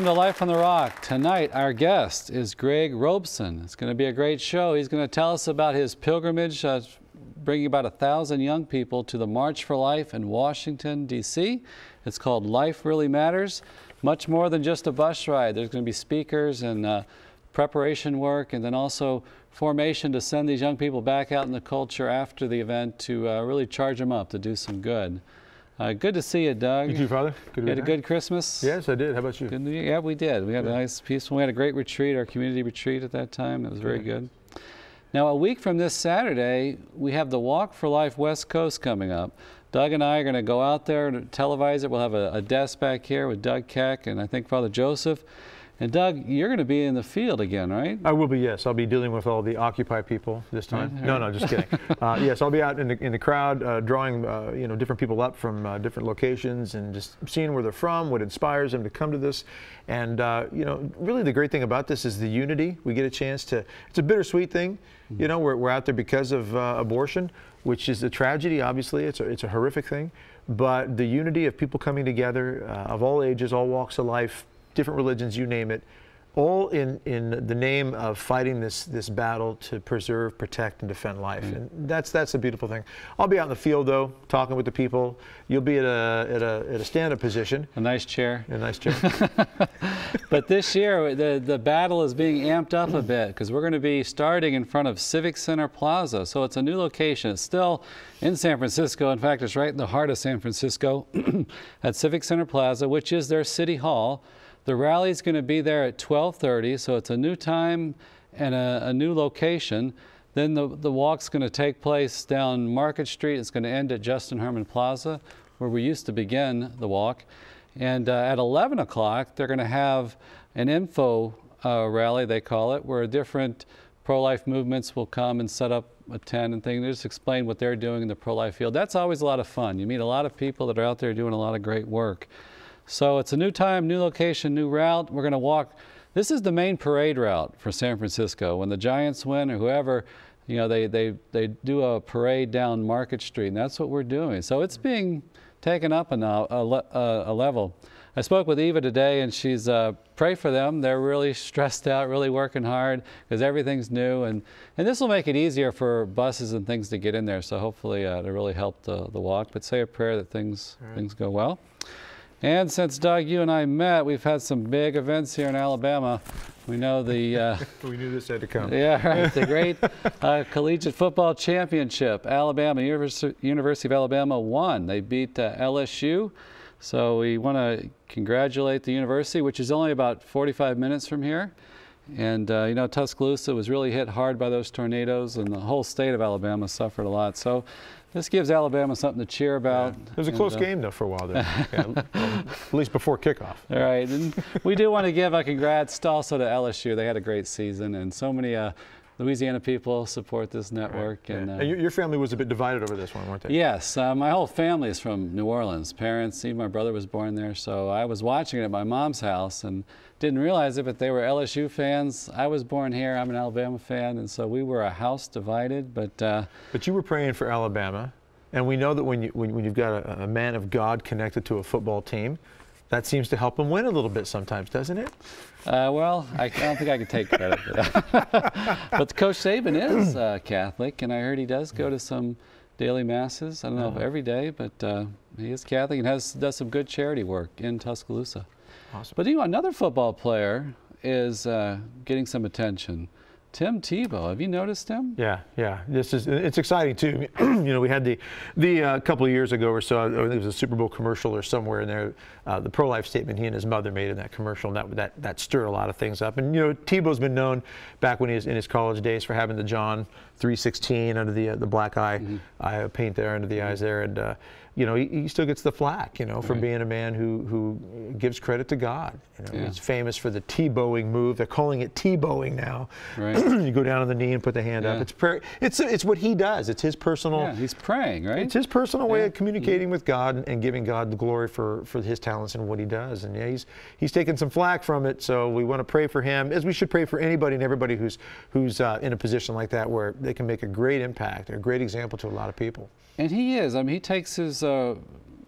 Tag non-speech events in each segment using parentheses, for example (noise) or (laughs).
Welcome to Life on the Rock. Tonight, our guest is Greg Robeson. It's going to be a great show. He's going to tell us about his pilgrimage, uh, bringing about a thousand young people to the March for Life in Washington, D.C. It's called Life Really Matters. Much more than just a bus ride. There's going to be speakers and uh, preparation work, and then also formation to send these young people back out in the culture after the event to uh, really charge them up to do some good. Uh, good to see you, Doug. You too, Father. Good to you had a good Christmas? Yes, I did. How about you? Good, yeah, we did. We had a nice, peaceful. We had a great retreat, our community retreat at that time. It was very good. Now, a week from this Saturday, we have the Walk for Life West Coast coming up. Doug and I are going to go out there and televise it. We'll have a, a desk back here with Doug Keck and I think Father Joseph. And Doug, you're going to be in the field again, right? I will be, yes. I'll be dealing with all the Occupy people this time. Right. No, no, just kidding. (laughs) uh, yes, I'll be out in the, in the crowd, uh, drawing uh, you know different people up from uh, different locations and just seeing where they're from, what inspires them to come to this. And uh, you know, really the great thing about this is the unity. We get a chance to. It's a bittersweet thing. You know, we're, we're out there because of uh, abortion, which is a tragedy. Obviously, it's a, it's a horrific thing. But the unity of people coming together of all ages, all walks of life, different religions, you name it, all in, in the name of fighting this, this battle to preserve, protect, and defend life. Mm. And that's, that's a beautiful thing. I'll be out in the field, though, talking with the people. You'll be at a, at a, at a stand-up position. A nice chair. A nice chair. (laughs) but this year, the, the battle is being amped up a bit because we're going to be starting in front of Civic Center Plaza. So it's a new location. It's still in San Francisco. In fact, it's right in the heart of San Francisco (clears throat) at Civic Center Plaza, which is their city hall. The rally is going to be there at 12:30, so it's a new time and a, a new location. Then the, the walk's going to take place down Market Street. It's going to end at Justin Herman Plaza, where we used to begin the walk. And uh, at 11 o'clock, they're going to have an info uh, rally, they call it, where different pro-life movements will come and set up a tent and things. They just explain what they're doing in the pro-life field. That's always a lot of fun. You meet a lot of people that are out there doing a lot of great work. So it's a new time, new location, new route. We're going to walk. This is the main parade route for San Francisco. When the Giants win or whoever, you know, they, they, they do a parade down Market Street, and that's what we're doing. So it's being taken up a, a, a level. I spoke with Eva today, and she's uh, pray for them. They're really (laughs) stressed out, really working hard because everything's new, and and this will make it easier for buses and things to get in there. So hopefully, uh, to really help the, the walk. But say a prayer that things right. things go well. And since Doug, you and I met, we've had some big events here in Alabama. We know the. Uh, (laughs) we knew this had to come. Yeah, right. The great uh, collegiate football championship. Alabama, University, University of Alabama won. They beat uh, LSU. So we want to congratulate the university, which is only about 45 minutes from here. And uh, you know, Tuscaloosa was really hit hard by those tornadoes, and the whole state of Alabama suffered a lot. So this gives Alabama something to cheer about. Yeah. It was a close and, uh, game, though, for a while there. (laughs) yeah, at least before kickoff. All right. And we do want to give a congrats also to LSU. They had a great season, and so many uh, Louisiana people support this network. Right. And, uh, and, your family was a bit divided over this one, weren't they? Yes. Uh, my whole family is from New Orleans. Parents, even my brother was born there. So I was watching it at my mom's house and didn't realize it, but they were LSU fans. I was born here. I'm an Alabama fan. And so we were a house divided. But, uh, but you were praying for Alabama. And we know that when, you, when, when you've got a, a man of God connected to a football team, that seems to help them win a little bit sometimes, doesn't it? Uh, well, I, I, don't think I can take credit for that. (laughs) but Coach Saban is uh, Catholic, and I heard he does go to some daily masses. I don't know if uh-huh. every day, but uh, he is Catholic and has does some good charity work in Tuscaloosa. Awesome. But you know, another football player is uh, getting some attention. Tim Tebow, have you noticed him? Yeah, yeah. This is it's exciting too. (clears throat) you know, we had the the uh, couple of years ago or so. I think it was a Super Bowl commercial or somewhere in there. Uh, the pro-life statement he and his mother made in that commercial, and that that that stirred a lot of things up. And you know, Tebow's been known back when he was in his college days for having the John 316 under the uh, the black eye mm-hmm. eye paint there under the mm-hmm. eyes there, and uh, you know, he, he, still gets the flack, you know, for right. being a man who, who gives credit to God. You know, yeah. he's famous for the Tebowing move. They're calling it Tebowing now. Right. (clears throat) you go down on the knee and put the hand yeah. up. It's prayer. It's it's what he does. It's his personal. Yeah, he's praying, right? It's his personal way of communicating with God and, and, giving God the glory for for his talents and what he does. And yeah, he's he's taken some flack from it. So we want to pray for him, as we should pray for anybody and everybody who's who's uh, in a position like that where they can make a great impact, a great example to a lot of people. And he is. I mean, he takes his uh,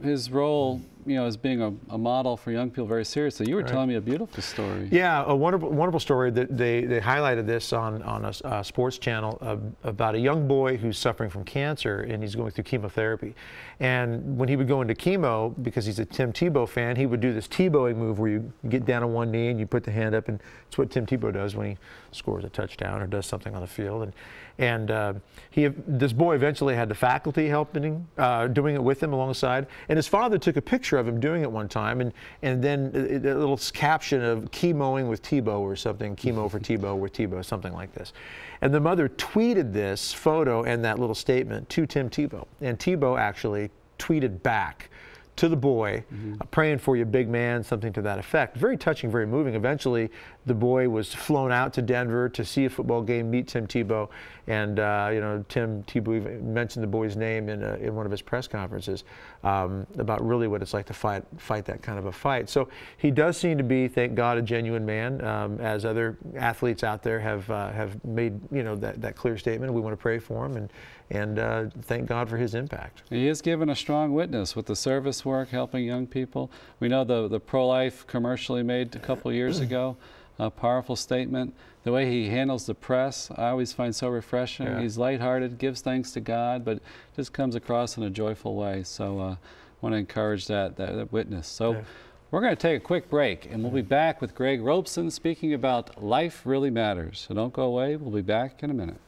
his role you know, as being a, a model for young people very seriously. You were Right. telling me a beautiful story. Yeah, a wonderful, wonderful story that they, they highlighted this on, on a, sports channel uh, about a young boy who's suffering from cancer and he's going through chemotherapy. And when he would go into chemo, because he's a Tim Tebow fan, he would do this Tebowing move where you get down on one knee and you put the hand up, and it's what Tim Tebow does when he scores a touchdown or does something on the field. And and uh, he, this boy eventually had the faculty helping him, uh, doing it with him alongside. And his father took a picture of him doing it one time, and and then a, a little caption of chemoing with Tebow or something, chemo for (laughs) Tebow with Tebow, something like this. And the mother tweeted this photo and that little statement to Tim Tebow, and Tebow actually tweeted back to the boy, uh, praying for you, big man, something to that effect. Very touching, very moving. Eventually, the boy was flown out to Denver to see a football game, meet Tim Tebow, and uh, you know Tim Tebow even mentioned the boy's name in, a, in one of his press conferences um, about really what it's like to fight fight that kind of a fight. So he does seem to be, thank God, a genuine man, um, as other athletes out there have uh, have made you know that, that clear statement. We want to pray for him and and uh, thank God for his impact. He is given a strong witness with the service work, helping young people. We know the, the pro-life commercial he made a couple years (clears throat) ago, a powerful statement. The way he handles the press, I always find so refreshing. Yeah. He's lighthearted, gives thanks to God, but just comes across in a joyful way. So I uh, want to encourage that, that, that witness. So Yeah. we're going to take a quick break, and we'll be back with Greg Robeson speaking about life really matters. So don't go away. We'll be back in a minute.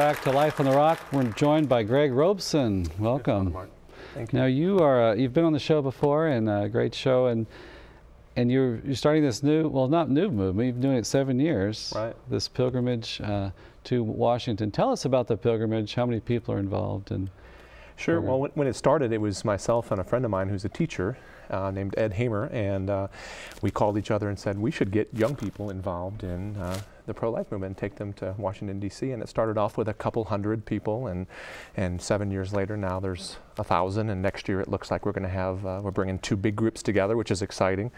Back to Life on the Rock. We're joined by Greg Robeson. Welcome. Thank you. Now you are uh, you've been on the show before and a great show and and you're you're starting this new well not new movement you've been doing it seven years Right. this pilgrimage uh, to Washington. Tell us about the pilgrimage. How many people are involved and Sure. program. Well, when, when it started, it was myself and a friend of mine who's a teacher uh, named Ed Hamer, and uh, we called each other and said we should get young people involved in uh, the pro-life movement and take them to Washington D.C. And it started off with a couple hundred people, and and seven years later now there's a thousand, and next year it looks like we're going to have uh, we're bringing two big groups together, which is exciting.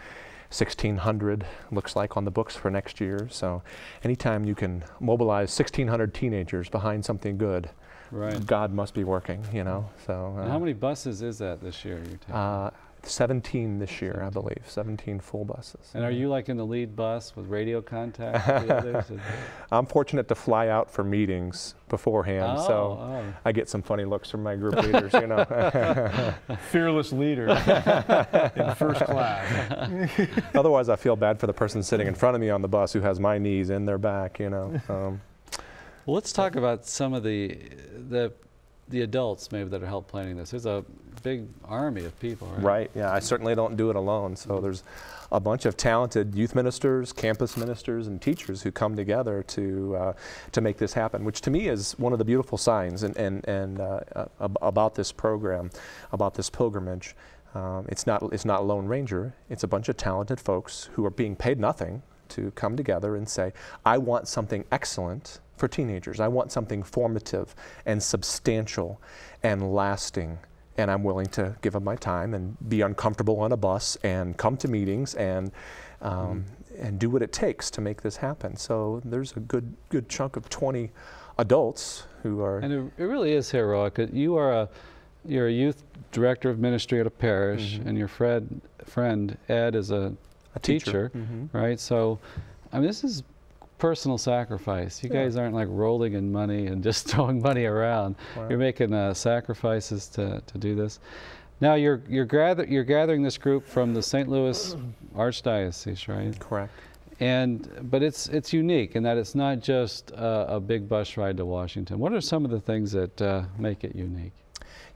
1,600 looks like on the books for next year. So, anytime you can mobilize 1,600 teenagers behind something good, right? God must be working, you know. So uh, how many buses is that this year you're taking? Uh, 17 this year, I believe. 17 full buses. and are you like in the lead bus with radio contact with the others? (laughs) I'm fortunate to fly out for meetings beforehand, oh, so oh. I get some funny looks from my group leaders, you know. (laughs) Fearless leader (laughs) in first class. Otherwise, I feel bad for the person sitting in front of me on the bus who has my knees in their back, you know. Um, Well, let's talk about some of the the the adults maybe that are help planning this. There's a big army of people, right? Right. Yeah. I certainly don't do it alone. So there's a bunch of talented youth ministers, campus ministers, and teachers who come together to uh, to make this happen. Which to me is one of the beautiful signs and and and uh, about this program, about this pilgrimage. Um, it's not it's not Lone Ranger. It's a bunch of talented folks who are being paid nothing to come together and say, I want something excellent for teenagers. I want something formative and substantial and lasting. And I'm willing to give up my time and be uncomfortable on a bus and come to meetings and um, and do what it takes to make this happen. So there's a good good chunk of 20 adults who are And it, it really is heroic. Uh, You are a you're a youth director of ministry at a parish, Mhm. and your friend friend Ed is a a teacher, Mhm. right? So, I mean, this is personal sacrifice. You Yeah. guys aren't like rolling in money and just (laughs) throwing money around. Wow. You're making uh, sacrifices to, to do this. Now you're you're gather you're gathering this group from the St. Louis Archdiocese, right? Correct. And but it's it's unique in that it's not just uh, a big bus ride to Washington. What are some of the things that uh, make it unique?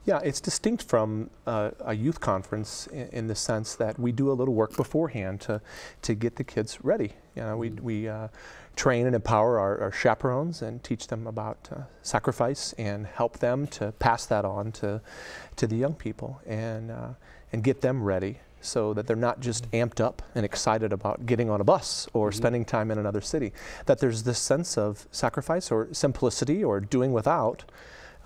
Yeah, it's distinct from uh, a youth conference in, in, the sense that we do a little work beforehand to, to get the kids ready. You know, we, we uh, train and empower our, our, chaperones and teach them about uh, sacrifice and help them to pass that on to, to the young people and, uh, and get them ready so that they're not just amped up and excited about getting on a bus or mm-hmm. spending time in another city. That there's this sense of sacrifice or simplicity or doing without,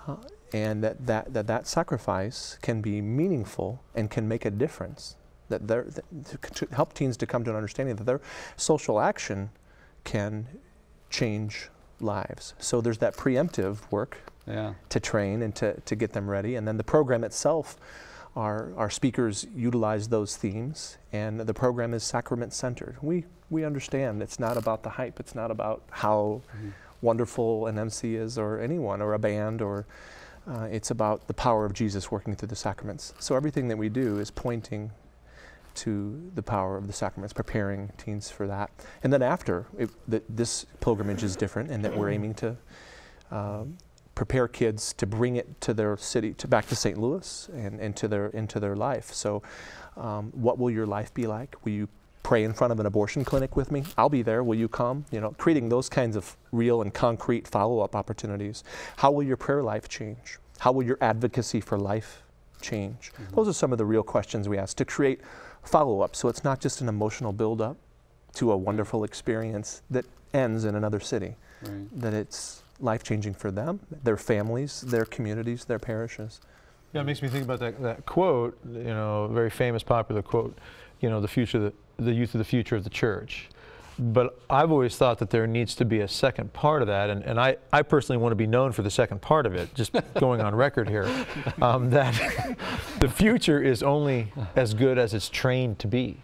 uh, and that, that, that that sacrifice can be meaningful and can make a difference. That, that to, to help teens to come to an understanding that their social action can change lives. So there's that preemptive work yeah. to train and to, to get them ready, and then the program itself our, our speakers utilize those themes, and the program is sacrament centered. We, we understand it's not about the hype, it's not about how mm-hmm. wonderful an MC is, or anyone, or a band, or uh, it's about the power of Jesus working through the sacraments. So everything that we do is pointing to the power of the sacraments, preparing teens for that. And then after, it, the, this pilgrimage is different and that we're aiming to. Um, prepare kids to bring it to their city, to back to St. Louis and into their into their life. So, um, what will your life be like? Will you pray in front of an abortion clinic with me? I'll be there. Will you come? You know, creating those kinds of real and concrete follow-up opportunities. How will your prayer life change? How will your advocacy for life change? Mm-hmm. Those are some of the real questions we ask to create follow-up. So it's not just an emotional build-up to a wonderful experience that ends in another city. Right. That it's life changing for them, their families, their communities, their parishes. Yeah, it makes me think about that, that quote, you know, very famous, popular quote, you know, the future, the, the youth of the future of the church. But I've always thought that there needs to be a second part of that, and, and I, I personally want to be known for the second part of it, just (laughs) going on record here, um, that (laughs) the future is only as good as it's trained to be.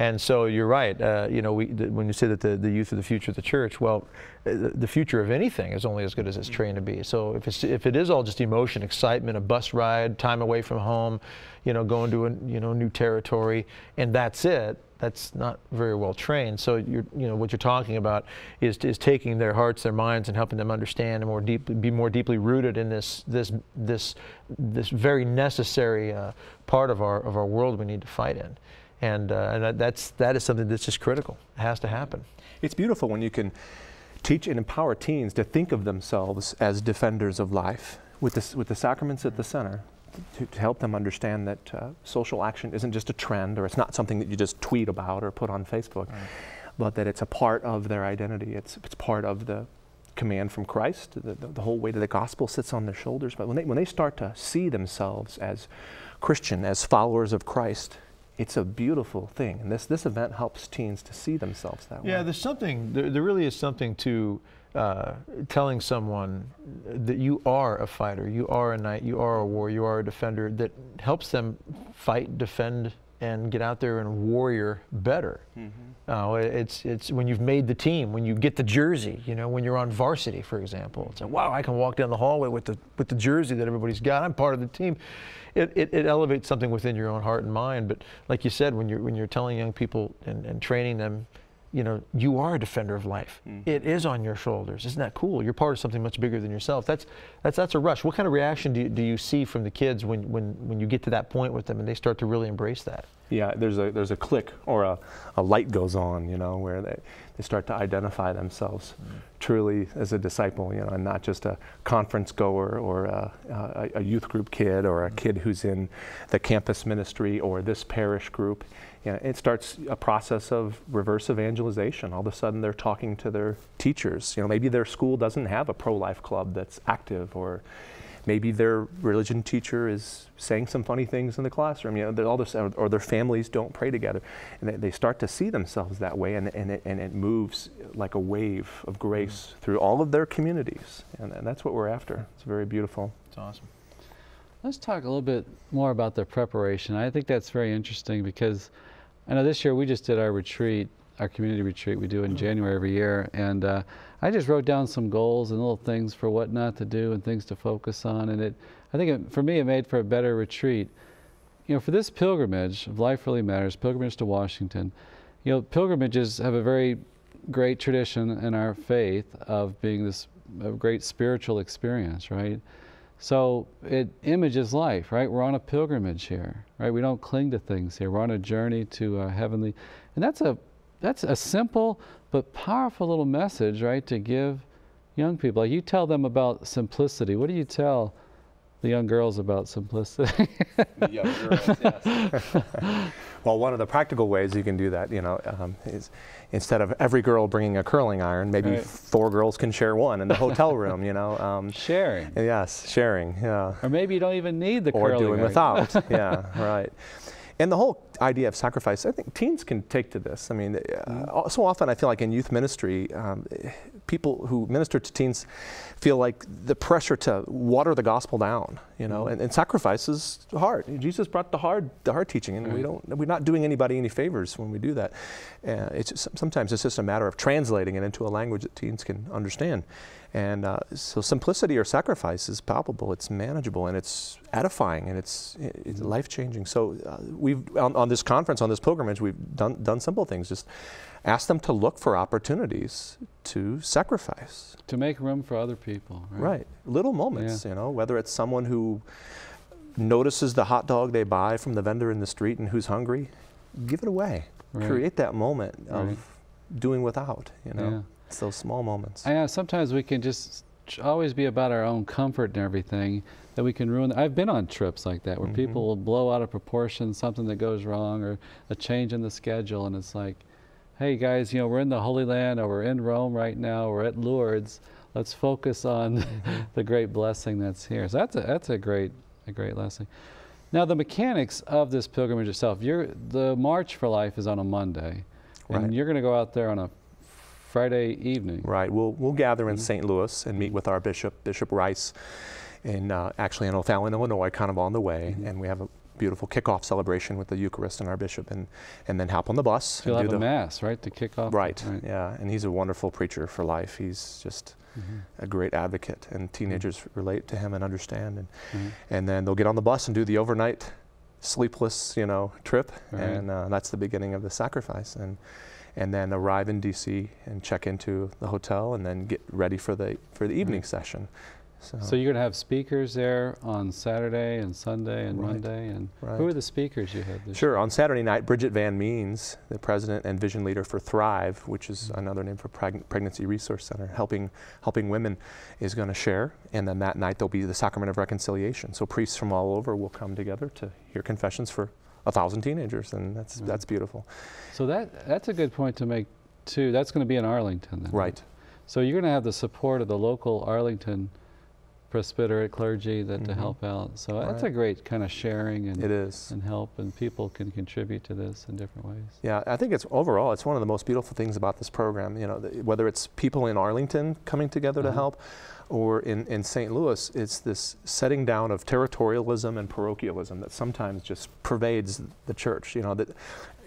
And so you're right. Uh, you know, we, the, when you say that the, the youth are the future of the church, well, uh, the future of anything is only as good as it's trained to be. So if it's if it is all just emotion, excitement, a bus ride, time away from home, you know, going to a you know new territory, and that's it, that's not very well trained. So you know, what you're talking about is, is taking their hearts, their minds, and helping them understand and more deeply, be more deeply rooted in this, this, this, this very necessary uh, part of our, of our world we need to fight in and, uh, and that's that is something that's just critical. It has to happen. It's beautiful when you can teach and empower teens to think of themselves as defenders of life with the, with the sacraments at the center. To, to help them understand that uh, social action isn't just a trend or it's not something that you just tweet about or put on Facebook, right. but that it's a part of their identity. It's, it's part of the command from Christ. The, the, the whole weight of the gospel sits on their shoulders. But when they, when they start to see themselves as Christian, as followers of Christ, it's a beautiful thing. And this, this event helps teens to see themselves that yeah, way. Yeah, there's something, there, there really is something to uh, telling someone that you are a fighter, you are a knight, you are a warrior, you are a defender that helps them fight, defend, and get out there and warrior better. Mm-hmm. Uh, it's it's when you've made the team, when you get the jersey, you know, when you're on varsity, for example. It's like, wow, I can walk down the hallway with the with the jersey that everybody's got. I'm part of the team it, it, it, elevates something within your own heart and mind. But like you said, when you're when you're telling young people and, and training them, you know, you are a defender of life. Mm-hmm. It is on your shoulders. Isn't that cool? You're part of something much bigger than yourself. That's that's that's a rush. What kind of reaction do you, do you see from the kids when, when when you get to that point with them and they start to really embrace that? Yeah, there's a there's a click or a, a light goes on, you know, where they, they start to identify themselves mm-hmm. truly as a disciple, you know, and not just a conference goer or a, a, a youth group kid or a mm-hmm. kid who's in the campus ministry or this parish group you know, it starts a process of reverse evangelization. All of a sudden, they're talking to their teachers. You know, maybe their school doesn't have a pro-life club that's active, or maybe their religion teacher is saying some funny things in the classroom. You know, all this, or their families don't pray together, and they, they start to see themselves that way, and, and, it, and it moves like a wave of grace mm-hmm. through all of their communities, and, and that's what we're after. It's very beautiful. It's awesome. Let's talk a little bit more about the preparation. I think that's very interesting because I know this year we just did our retreat, our community retreat we do in January every year, and uh, I just wrote down some goals and little things for what not to do and things to focus on, and it, I think it, for me it made for a better retreat. You know, for this pilgrimage of Life Really Matters, pilgrimage to Washington, you know, pilgrimages have a very great tradition in our faith of being this great spiritual experience, right? So it images life, right? We're on a pilgrimage here, right? We don't cling to things here. We're on a journey to a heavenly, and that's a that's a simple but powerful little message, right? To give young people. Like you tell them about simplicity. What do you tell the young girls about simplicity? The young girls, yes. (laughs) well, one of the practical ways you can do that, you know, um, is instead of every girl bringing a curling iron, maybe Right. four girls can share one in the hotel (laughs) room. You know. Um, Sharing. yes, sharing. Yeah. Or maybe you don't even need the or curling doing iron. without. (laughs) yeah, right. And the whole idea of sacrifice, I think teens can take to this. I mean, uh, so often I feel like in youth ministry, um, people who minister to teens feel like the pressure to water the gospel down, you know, and, and sacrifice is hard. Jesus brought the hard, the hard teaching, and we don't, we're not doing anybody any favors when we do that. Uh, it's just, sometimes it's just a matter of translating it into a language that teens can understand. And uh, so simplicity or sacrifice is palpable, it's manageable, and it's edifying, and it's, it's life changing. So uh, we've on, on this conference, on this pilgrimage, we've done done simple things. Just ask them to look for opportunities to sacrifice. To make room for other people. Right. Right, little moments. You know, whether it's someone who notices the hot dog they buy from the vendor in the street and who's hungry, give it away. Right. Create that moment of Right. doing without. You know, Yeah. it's those small moments. I know sometimes we can just always be about our own comfort and everything that we can ruin. I've been on trips like that where people Mhm. will blow out of proportion something that goes wrong or a change in the schedule, and it's like, hey guys, you know, we're in the Holy Land or we're in Rome right now, we're at Lourdes. Let's focus on (laughs) the great blessing that's here. So that's a, that's a great a great lesson. Now the mechanics of this pilgrimage itself. You're the March for Life is on a Monday, Right. and you're going to go out there on a Friday evening. Right. We'll, we'll gather in Mhm. St. Louis and meet with our bishop, Bishop Rice, in uh, actually in O'Fallon, Illinois, kind of on the way. Mhm. And we have a beautiful kickoff celebration with the Eucharist and our bishop, and, and then hop on the bus. And have the, mass, right, to kick off. Right. Right. Yeah. And he's a wonderful preacher for life. He's just Mhm. a great advocate, and teenagers relate to him and understand. And, Mhm. and then they'll get on the bus and do the overnight sleepless, you know, trip, Right. and uh, that's the beginning of the sacrifice. And and then arrive in DC and check into the hotel, and then get ready for the for the evening Right. session. So, So you're going to have speakers there on Saturday and Sunday and Right. Monday, and who are the speakers you had this Sure. On Saturday night, Bridget Van Means, the president and vision leader for Thrive, which is Mhm. another name for Preg- Pregnancy Resource Center, helping helping women, is going to share. And then that night there'll be the sacrament of reconciliation. So priests from all over will come together to hear confessions for a thousand teenagers, and that's Right. that's beautiful. So that that's a good point to make too. That's going to be in Arlington then. Right. So you're going to have the support of the local Arlington presbyterate clergy that to Mhm. help out. So that's a great kind of sharing and It is. and help, and people can contribute to this in different ways. Yeah, I think it's overall it's one of the most beautiful things about this program. You know, the, whether it's people in Arlington coming together to Uh-huh. help, or in, in St. Louis, it's this setting down of territorialism and parochialism that sometimes just pervades the church. You know that,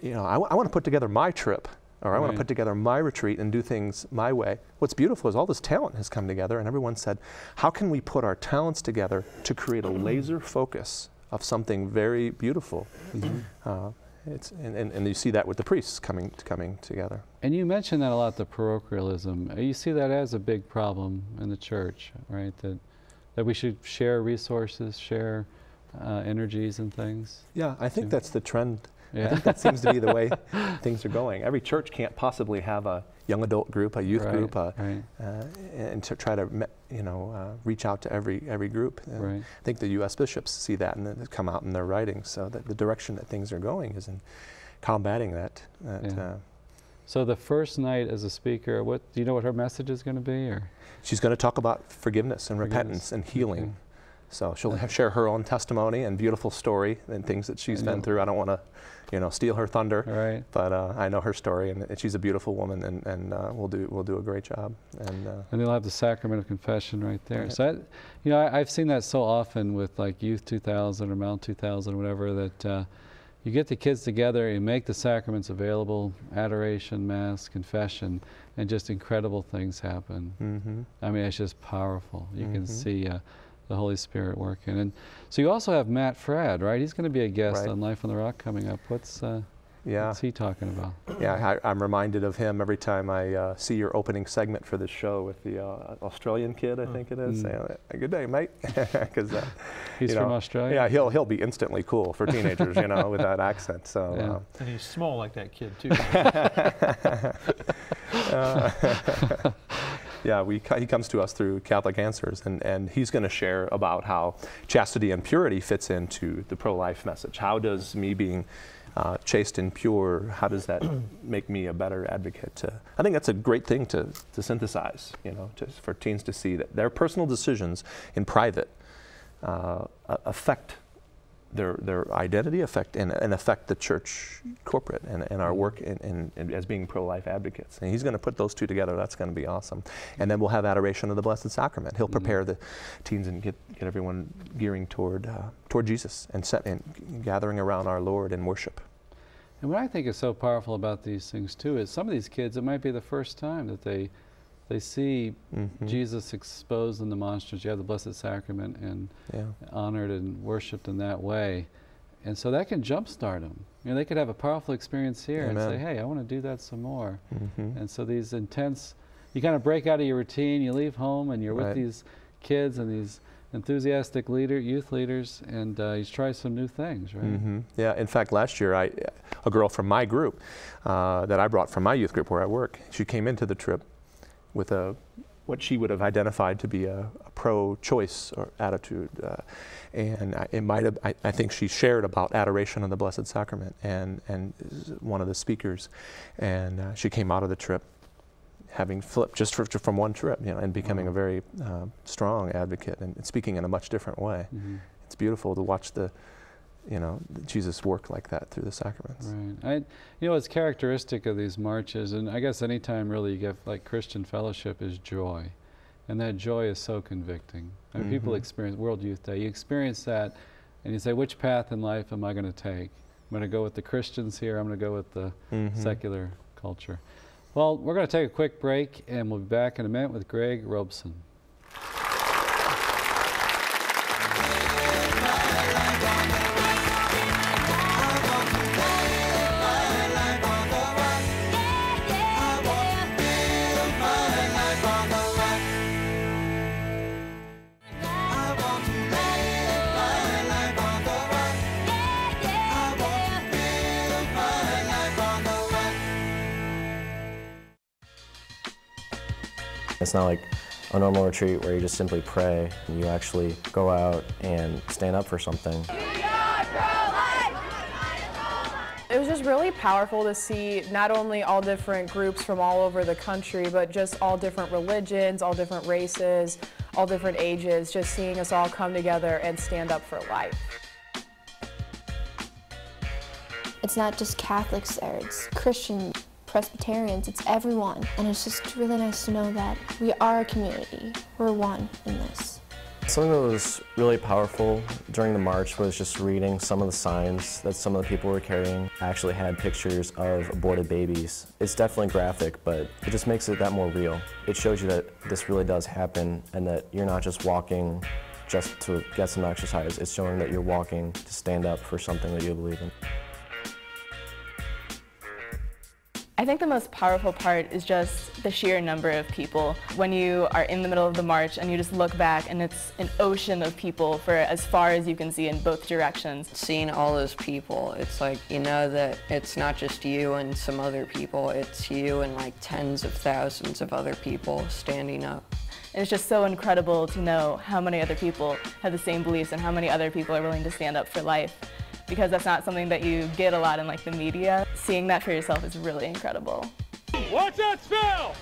you know, I, want to put together my trip, or I want to put together my retreat and do things my way. What's beautiful is all this talent has come together, and everyone said, how can we put our talents together to create a laser focus of something very beautiful? Mhm. Uh, it's, and, and, and you see that with the priests coming coming together. And you mentioned that a lot, the parochialism. Uh, You see that as a big problem in the church, right? That that we should share resources, share uh, energies and things. Yeah, I think too. that's the trend. I think that seems to be the way (laughs) things are going. Every church can't possibly have a young adult group, a youth right, group, a, right, uh, and to try to you know uh, reach out to every every group. Right. I think the U.S. bishops see that and then come out in their writings. So that the direction that things are going is in combating that. that Yeah. uh, So the first night as a speaker, what do you know what her message is going to be, or she's going to talk about forgiveness and Forgiveness. repentance and healing. Okay. So she'll have, share her own testimony and beautiful story and things that she's been through. I don't want to, you know, steal her thunder, right? but uh, I know her story, and, and she's a beautiful woman, and, and uh, we'll do we'll do a great job. And uh, And they'll have the sacrament of confession right there. Right. So, that, you know, I, I've seen that so often with like Youth 2000 or Mount 2000, or whatever, that uh, you get the kids together, you make the sacraments available, adoration, mass, confession, and just incredible things happen. mhm. I mean, it's just powerful. You can Mhm. see uh, the Holy Spirit working. And so you also have Matt Fradd, right? He's going to be a guest Right. on Life on the Rock coming up. What's uh, Yeah. What's he talking about? Yeah, I, am reminded of him every time I uh, see your opening segment for this show with the uh, Australian kid, I think it is. Mm. Saying, Good day, mate. (laughs) Because uh, He's you from know, Australia? Yeah, he'll he'll be instantly cool for teenagers, you know, (laughs) with that accent. So. Yeah. Uh, And he's small like that kid, too. (laughs) yeah, we, he comes to us through Catholic Answers, and, and he's going to share about how chastity and purity fits into the pro-life message. How does me being uh, chaste and pure, how does that (clears throat) make me a better advocate? To, I think that's a great thing to, to synthesize, you know, to, for teens to see that their personal decisions in private uh, affect their, their identity affect and, and affect the church corporate and, and our work in, in, in as being pro-life advocates. And he's going to put those two together. That's going to be awesome. And then we'll have adoration of the Blessed Sacrament. He'll prepare the teens and get, get everyone gearing toward uh, toward Jesus and, set, and gathering around our Lord in worship. And what I think is so powerful about these things too is some of these kids, it might be the first time that they they see Mhm. Jesus exposed in the monstrance. You have the Blessed Sacrament and Yeah. honored and worshipped in that way. And so that can jumpstart them. You know, they could have a powerful experience here and say, hey, I want to do that some more. Mhm. And so these intense, you kind of break out of your routine, you leave home and you're with these kids and these enthusiastic leader, youth leaders, and uh, you try some new things, right? hmm Yeah. In fact, last year, I, a girl from my group uh, that I brought from my youth group where I work, she came into the trip with a what she would have identified to be a, a pro-choice or attitude, uh, and I, it might have. I, I think she shared about adoration of the Blessed Sacrament, and and one of the speakers, and uh, she came out of the trip having flipped just for, from one trip, you know, and becoming a very uh, strong advocate and, and speaking in a much different way. Mhm. It's beautiful to watch the, you know, Jesus worked like that through the sacraments. Right. I, you know, it's characteristic of these marches, and I guess anytime really you get like Christian fellowship is joy, and that joy is so convicting. I mean, people Mhm. experience World Youth Day. You experience that, and you say, which path in life am I going to take? I'm going to go with the Christians here. I'm going to go with the Mhm. secular culture. Well, we're going to take a quick break, and we'll be back in a minute with Greg Robeson. It's not like a normal retreat where you just simply pray. And you actually go out and stand up for something. It was just really powerful to see not only all different groups from all over the country, but just all different religions, all different races, all different ages, just seeing us all come together and stand up for life. It's not just Catholics there, it's Christian, Presbyterians, it's everyone. And it's just really nice to know that we are a community. We're one in this. Something that was really powerful during the march was just reading some of the signs that some of the people were carrying. I actually had pictures of aborted babies. It's definitely graphic, but it just makes it that more real. It shows you that this really does happen and that you're not just walking just to get some exercise. It's showing that you're walking to stand up for something that you believe in. I think the most powerful part is just the sheer number of people. When you are in the middle of the march and you just look back and it's an ocean of people for as far as you can see in both directions. seeing all those people, it's like you know that it's not just you and some other people, it's you and like tens of thousands of other people standing up. And it's just so incredible to know how many other people have the same beliefs and how many other people are willing to stand up for life. Because that's not something that you get a lot in like the media. Seeing that for yourself is really incredible. What's that smell?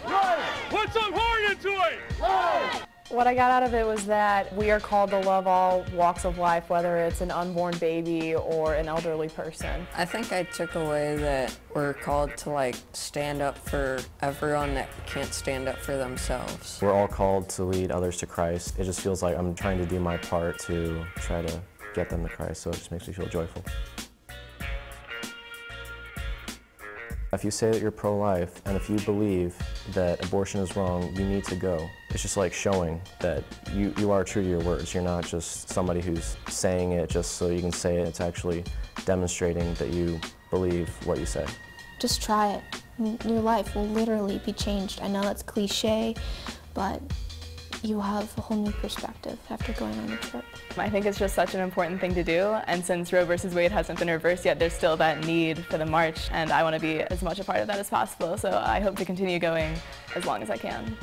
Put some heart into it! What I got out of it was that we are called to love all walks of life, whether it's an unborn baby or an elderly person. I think I took away that we're called to like stand up for everyone that can't stand up for themselves. We're all called to lead others to Christ. It just feels like I'm trying to do my part to try to get them to Christ, so it just makes me feel joyful. If you say that you're pro-life and if you believe that abortion is wrong, you need to go. It's just like showing that you, you are true to your words. You're not just somebody who's saying it just so you can say it. It's actually demonstrating that you believe what you say. Just try it. Your life will literally be changed. I know that's cliche, but you have a whole new perspective after going on the trip. I think it's just such an important thing to do, and since Roe versus Wade hasn't been reversed yet, there's still that need for the march, and I want to be as much a part of that as possible, so I hope to continue going as long as I can.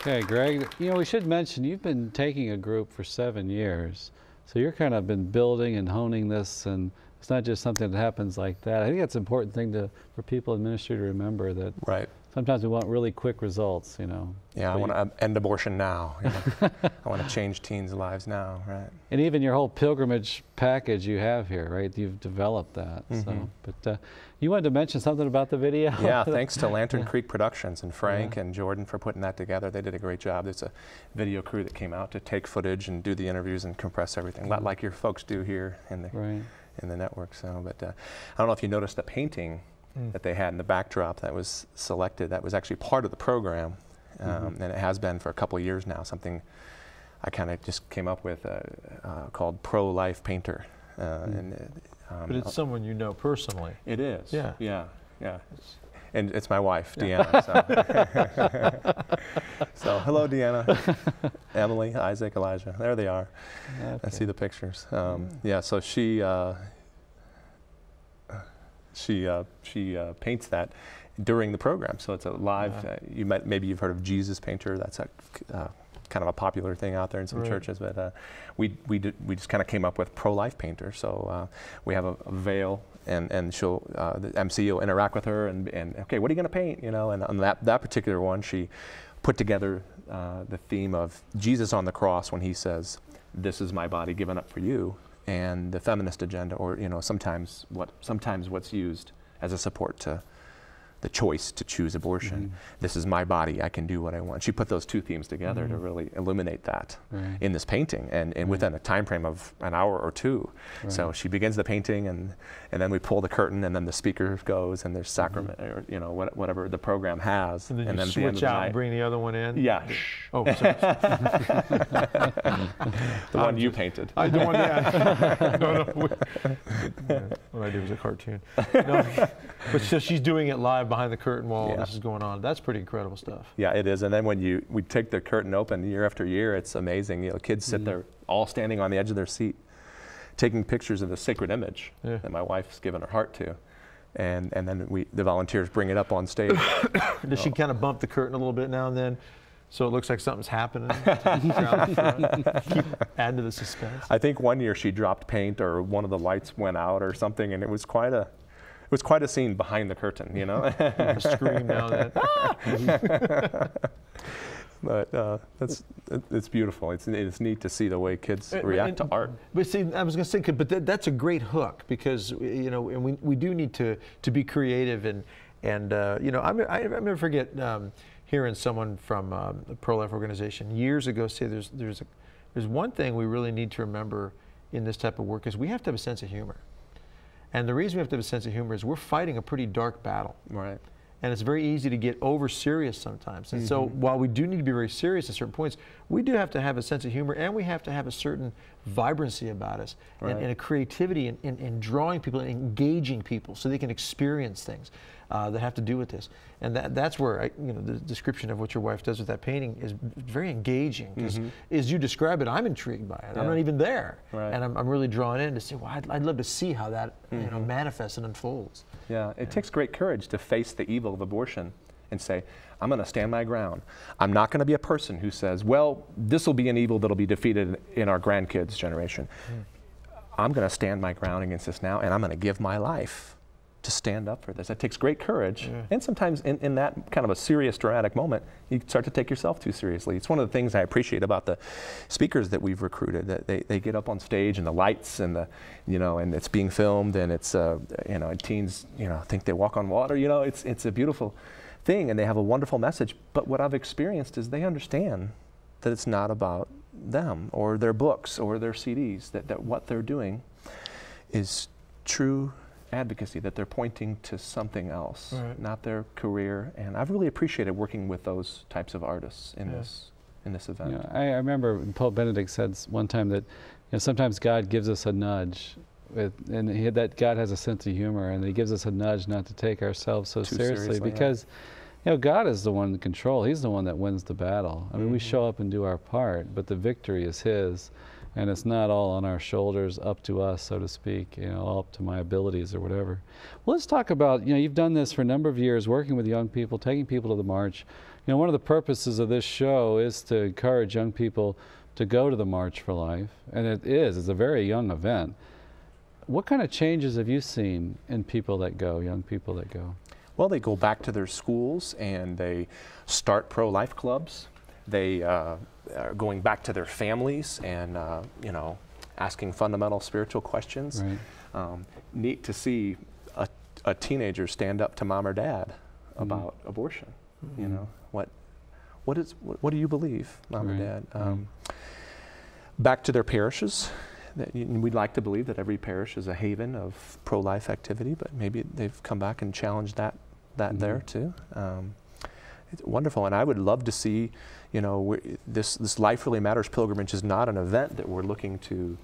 Okay, Greg, you know, we should mention you've been taking a group for seven years. So you're kind of been building and honing this, and it's not just something that happens like that. I think that's an important thing to, for people in ministry to remember that Right. Sometimes we want really quick results, you know. Yeah, I want to end abortion now. you know. (laughs) I want to change teens' lives now, right? And even your whole pilgrimage package you have here, right? You've developed that. So, Mhm. but uh, you wanted to mention something about the video. Yeah, (laughs) thanks to Lantern Creek Productions and Frank Yeah. and Jordan for putting that together. They did a great job. There's a video crew that came out to take footage and do the interviews and compress everything, a lot Mhm. like your folks do here in the Right. in the network. So, but uh, I don't know if you noticed the painting Mm. that they had in the backdrop that was selected. That was actually part of the program, um, Mhm. and it has been for a couple of years now. Something I kind of just came up with uh, uh, called Pro Life Painter. Uh, Mm. and, uh, um, But it's someone you know personally. it is. Yeah. Yeah. Yeah. And it's my wife, Yeah. Deanna. So. (laughs) so, hello, Deanna, (laughs) Emily, Isaac, Elijah. There they are. I see the pictures. Um, yeah, so she uh, she uh, she uh, paints that during the program. So it's a live. Yeah. Uh, you might maybe you've heard of Jesus Painter. That's a uh, kind of a popular thing out there in some Right. churches. But uh, we we did, we just kind of came up with pro life painter. So uh, we have a, a veil. And, and she'll uh, the MC will interact with her and, and okay what are you going to paint you know and on that that particular one she put together uh, the theme of Jesus on the cross when he says, "This is my body given up for you," and the feminist agenda, or you know, sometimes what sometimes what's used as a support to the choice to choose abortion. This is my body; I can do what I want. She put those two themes together to Mhm. really illuminate that Right. in this painting, and, and Right. within a time frame of an hour or two. So she begins the painting, and and then we pull the curtain, and then the speaker goes, and there's sacrament, or you know, what, whatever the program has, And then you at the end of switch the out and bring the other one in. yeah. (laughs) Oh, sorry. (laughs) the one you painted. I don't want that. (laughs) no, no. what I did was a cartoon. No, but so she's doing it live behind the curtain while Yeah. this is going on. That's pretty incredible stuff. Yeah, it is. And then when you we take the curtain open year after year, it's amazing. You know, kids sit Mm. there all standing on the edge of their seat, taking pictures of the sacred image Yeah. that my wife's given her heart to. And, and then we, the volunteers bring it up on stage. (coughs) Does she kind of bump the curtain a little bit now and then, so it looks like something's happening? (laughs) Keep adding to the suspense. I think one year she dropped paint or one of the lights went out or something, and it was quite a, it was quite a scene behind the curtain, you know. (laughs) Scream now and then. (laughs) but uh, that's it's beautiful. It's it's neat to see the way kids react and- to art. But see, I was going to say, but that, that's a great hook because you know, and we, we do need to to be creative and and uh, you know, I I never forget um, hearing someone from um, a pro life organization years ago say there's there's a, there's one thing we really need to remember in this type of work is we have to have a sense of humor. And the reason we have to have a sense of humor is we're fighting a pretty dark battle. Right. And it's very easy to get over serious sometimes. And so mm-hmm. while we do need to be very serious at certain points, we do have to have a sense of humor and we have to have a certain vibrancy about us and, and a creativity in, in, in drawing people and engaging people so they can experience things uh, that have to do with this. And that, that's where, I, you know, the description of what your wife does with that painting is very engaging. Because as you describe it, I'm intrigued by it. I'm Mm-hmm. Not even there. Right. And I'm, I'm really drawn in to say, well, I'd, I'd love to see how that you Mm-hmm. know, manifests and unfolds. Yeah, it takes great courage to face the evil of abortion and say, I'm going to stand my ground. I'm not going to be a person who says, well, this will be an evil that'll be defeated in our grandkids' generation. I'm going to stand my ground against this now, and I'm going to give my life to stand up for this. It takes great courage. Yeah. And sometimes in, in that kind of a serious, dramatic moment, you start to take yourself too seriously. It's one of the things I appreciate about the speakers that we've recruited, that they, they get up on stage and the lights and the, you know, and it's being filmed and it's, uh, you know, and teens, you know, think they walk on water, you know, it's, it's a beautiful thing and they have a wonderful message. But what I've experienced is they understand that it's not about them or their books or their CDs, that, that what they're doing is true advocacy, that they're pointing to something else, Right. not their career. And I've really appreciated working with those types of artists in Yeah. this in this event. You know, I, I remember Pope Benedict said one time that you know, sometimes God gives us a nudge, with, and he, that God has a sense of humor, and He gives us a nudge not to take ourselves so Too seriously, seriously, yeah. because you know God is the one in control. He's the one that wins the battle. I mean, we Mhm. show up and do our part, but the victory is His, and it's not all on our shoulders, up to us, so to speak. You know, all up to my abilities or whatever. Well, let's talk about you know you've done this for a number of years, working with young people, taking people to the march. You know, one of the purposes of this show is to encourage young people to go to the March for Life, and it is. It's a very young event. What kind of changes have you seen in people that go, young people that go? Well, they go back to their schools and they start pro-life clubs. They uh, are going back to their families and uh, you know asking fundamental spiritual questions. Right. Um, neat to see a, a teenager stand up to mom or dad Mhm. about abortion. You Mhm. know what what is what, what do you believe, mom Right, or dad? right. Um, back to their parishes. That we'd like to believe that every parish is a haven of pro-life activity, but maybe they've come back and challenged that that there Mhm. too. Um, it's wonderful, and I would love to see, you know, this this Life Really Matters pilgrimage is not an event that we're looking to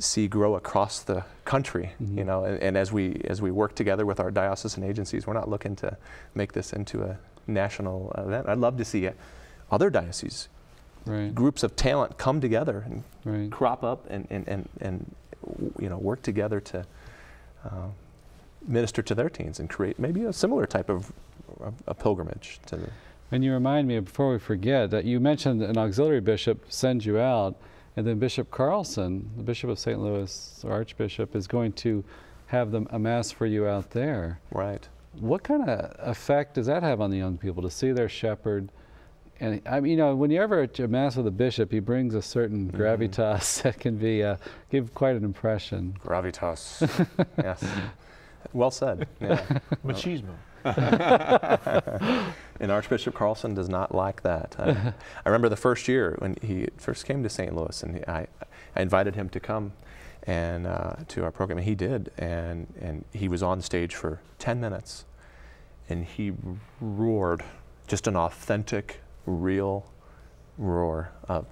see grow across the country. You Mhm. know, and, and as we as we work together with our diocesan agencies, we're not looking to make this into a national event. I'd love to see uh, other dioceses, Right, groups of talent come together and right. crop up and, and, and, and you know work together to uh, minister to their teens and create maybe a similar type of a, a pilgrimage to the, And you remind me, before we forget, that you mentioned an auxiliary bishop sends you out, and then Bishop Carlson, the Bishop of St. Louis, or Archbishop, is going to have them a mass for you out there. right. What kind of effect does that have on the young people to see their shepherd? And I mean, you know, when you're ever at a mass with a bishop, he brings a certain Mhm. gravitas (laughs) that can be uh, give quite an impression. Gravitas. (laughs) yes. Well said. Yeah. Machismo. (laughs) and Archbishop Carlson does not like that. I, (laughs) I remember the first year when he first came to St. Louis, and he, I, I invited him to come and uh, to our program, and he did, and and he was on stage for 10 minutes, and he roared, just an authentic, real roar of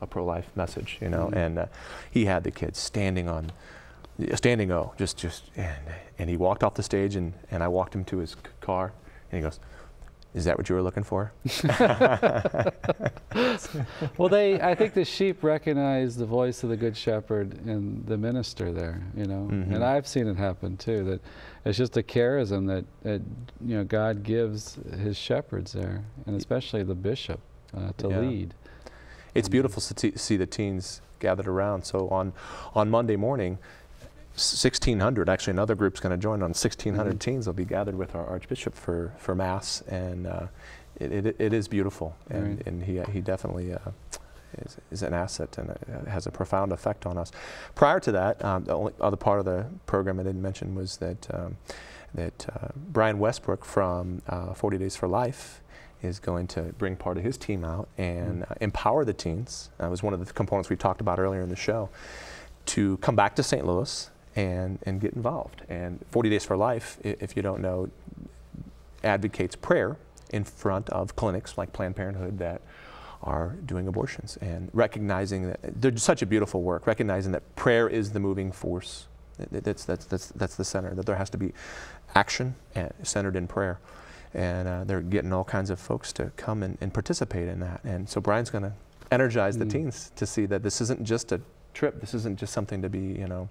a pro-life message, you know, Mhm. and uh, he had the kids standing on standing O, just just and, and he walked off the stage and, and I walked him to his car and he goes, "Is that what you were looking for?" (laughs) (laughs) Well, they, I think the sheep recognize the voice of the good shepherd and the minister there, you know. Mhm. And I've seen it happen too. That it's just a charism that, that you know God gives His shepherds there, and especially the bishop uh, to Yeah. lead. It's beautiful to see- see the teens gathered around. So on on Monday morning, 1600 actually another group's going to join on 1600 Mhm. teens will be gathered with our archbishop for for mass and uh, it, it, it is beautiful and, Right. and he he definitely uh, is, is an asset and uh, has a profound effect on us. Prior to that, um, the only other part of the program I didn't mention was that um, that uh, Brian Westbrook from uh, 40 Days for Life is going to bring part of his team out and uh, empower the teens. That was one of the components we talked about earlier in the show to come back to St. Louis and, and get involved. And 40 Days for Life, if you don't know, advocates prayer in front of clinics like Planned Parenthood that are doing abortions and recognizing that they're such a beautiful work, recognizing that prayer is the moving force. That- that- That's, that's, that's, that's the center, that there has to be action and centered in prayer. And uh, they're getting all kinds of folks to come and, and participate in that. And so Brian's going to energize the Mm. teens to see that this isn't just a trip, this isn't just something to be, you know,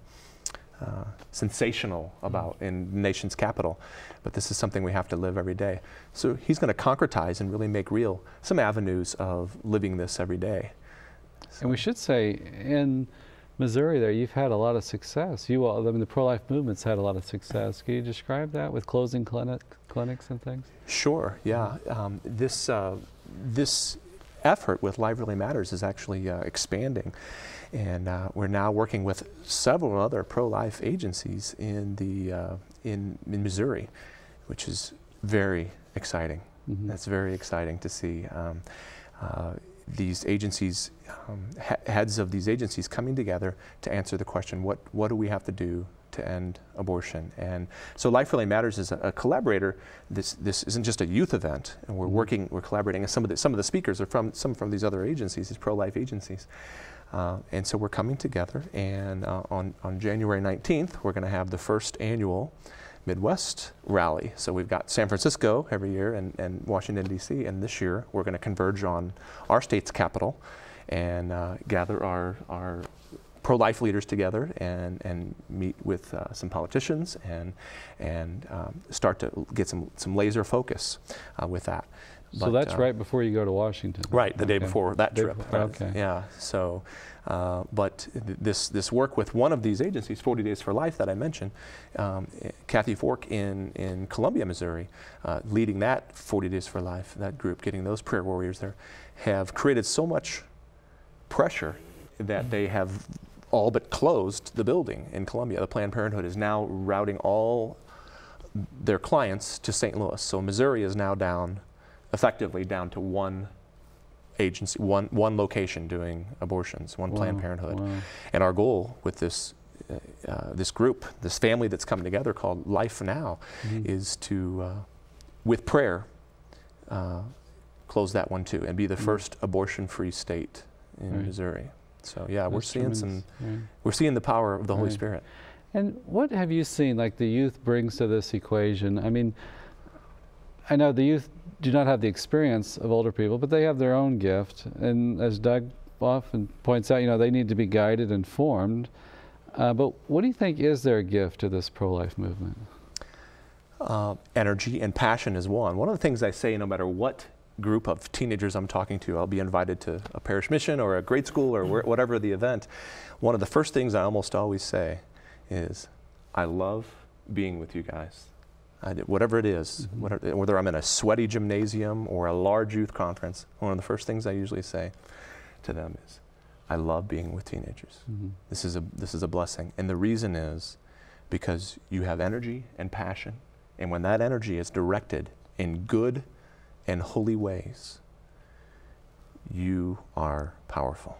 uh, sensational about in the nation's capital, but this is something we have to live every day. So he's going to concretize and really make real some avenues of living this every day. And we should say in Missouri, there you've had a lot of success. You all, I mean, the pro-life movement's had a lot of success. Can you describe that with closing clinic, clinics and things? Sure, yeah. Um, this, uh, this effort with Life Really Matters is actually uh, expanding. And uh, we're now working with several other pro-life agencies in, the, uh, in, in Missouri, which is very exciting. Mhm. That's very exciting to see. Um, uh, these agencies, um, he- heads of these agencies coming together to answer the question, what, what do we have to do to end abortion. And so Life Really Matters is a, a collaborator. This, this isn't just a youth event, and we're working, we're collaborating. And some of the, some of the speakers are from some from these other agencies, these pro-life agencies. Uh, and so we're coming together, and uh, on, on January 19th, we're going to have the first annual Midwest rally. So we've got San Francisco every year and, and Washington, D.C., and this year we're going to converge on our state's capital and uh, gather our, our pro-life leaders together and, and meet with uh, some politicians and, and um, start to get some, some laser focus uh, with that. So that's uh, right before you go to Washington. Right, the day before that Day trip. before, okay. Yeah. So, uh, but th- this this work with one of these agencies, 40 Days for Life, that I mentioned, um, eh, Kathy Forck in in Columbia, Missouri, uh, leading that 40 Days for Life, that group, getting those prayer warriors there, have created so much pressure that they have all but closed the building in Columbia. The Planned Parenthood is now routing all their clients to St. Louis. So Missouri is now down, effectively down to one agency, one, one location doing abortions, one Planned Parenthood. wow. And our goal with this, uh, uh, this group, this family that's come together called Life Now, Mhm. is to, uh, with prayer, uh, close that one too and be the Mm. first abortion-free state in Right. Missouri. So yeah, we're That's seeing some, tremendous, right. we're seeing the power of the Holy Spirit. And what have you seen, like the youth brings to this equation? I mean, I know the youth do not have the experience of older people, but they have their own gift. And as Doug often points out, you know, they need to be guided and formed. Uh, but what do you think is their gift to this pro-life movement? uh, energy and passion is one. One of the things I say, no matter what group of teenagers I'm talking to, I'll be invited to a parish mission or a grade school or where, whatever the event. One of the first things I almost always say is, I love being with you guys. I whatever it is, whatever, whether I'm in a sweaty gymnasium or a large youth conference, one of the first things I usually say to them is, I love being with teenagers. Mhm. This is a this is a blessing, and the reason is because you have energy and passion, and when that energy is directed in good and holy ways, you are powerful.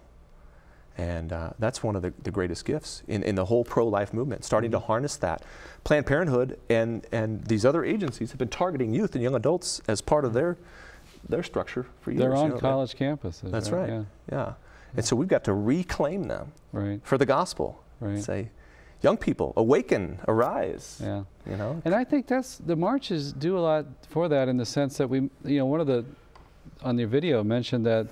And uh, that's one of the, the greatest gifts in, in the whole pro life movement, starting to harness that. Planned Parenthood and, and these other agencies have been targeting youth and young adults as part of their, their structure for years. They're you on know, they- college campuses. That's right. Yeah, Yeah. And so we've got to reclaim them right, for the gospel. right. Say, young people, awaken, arise. Yeah. You know? And I think that's the marches do a lot for that in the sense that we, you know, one of the on your video mentioned that